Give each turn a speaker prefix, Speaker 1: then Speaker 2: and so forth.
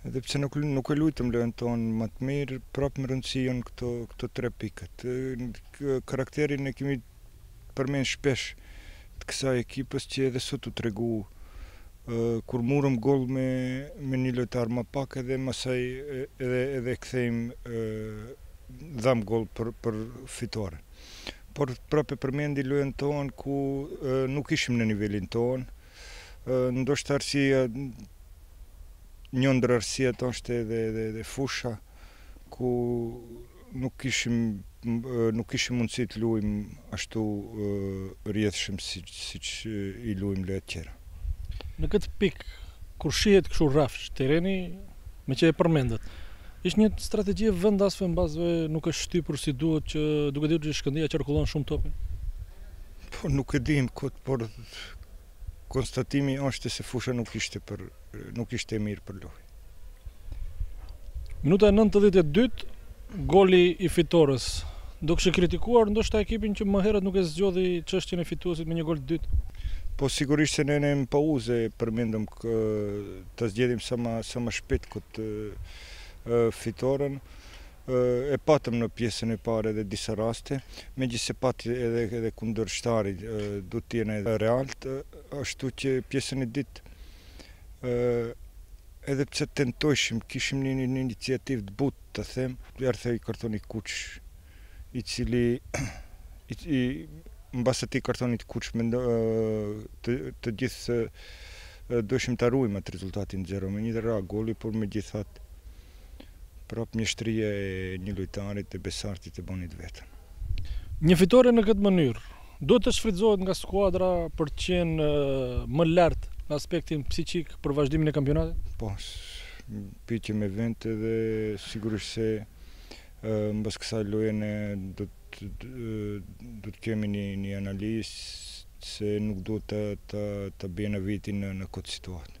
Speaker 1: Edhe pse nuk nuk e luajtëm lojën tonë më të mirë, prapë më rëndësi janë këto këto tre pikët. Karakterin e kemi përmend shpesh të kësaj ekipës që edhe sot u tregu kur murëm gol me me një lojtar më pak edhe masanej edhe edhe kthejmë dham gol për për fitoren. por prapë e përmendi lojën tonë ku nuk ishim në nivelin tonë. Ndoshta arsyeja një ndër arsyet është edhe edhe, edhe fusha ku nuk kishim nuk kishim mundësi të luajmë ashtu rrjedhshëm siç siç i luajmë lojët tjera.
Speaker 2: Në këtë pikë kur shihet kështu rrafsh terreni, Meqë e përmendët, ishte një strategji e vendasve mbase nuk është shtypur si duhet që duke ditur që Shkëndija qarkullon shumë topin?
Speaker 1: Po nuk e dim këtë, por konstatimi është se fusha nuk ishte për nuk ishte e mirë për lojë.
Speaker 2: Minuta e 92, goli i fitores. Do kishit kritikuar ndoshta ekipin që më herët nuk e zgjodhi çështjen e fituesit me një gol të dytë.
Speaker 1: Po sigurisht se ne në pauzë përmendëm Ta zgjedhim sa më sa më shpejt këtë fitoren. E patëm në pjesën e parë edhe disa raste, megjithëse pati edhe edhe kundërshtari duhet të jemi edhe realt, ashtu që pjesën e dytë edhe pse tentojshim, kishim një iniciativë të butë ta them, erdhi kartoni i kuq i cili i mbas atij kartoni të kuq me, të, të gjithë dojshim ta ruajmë atë rezultatin 0 me 1 ra goli, por megjithatë prap mjeshtria e një lojtarit të Besartit e bëni të veten.
Speaker 2: Një fitore në këtë mënyrë do të shfrytëzohet nga skuadra për të qenë më lart në aspektin psiqik për vazhdimin e kampionatit?
Speaker 1: Po, pyetje me vend dhe sigurisht se Mbas kësaj loje ne do të duhet të kemi një një analizë se nuk duhet të të të bjemë veten në në këtë situatë.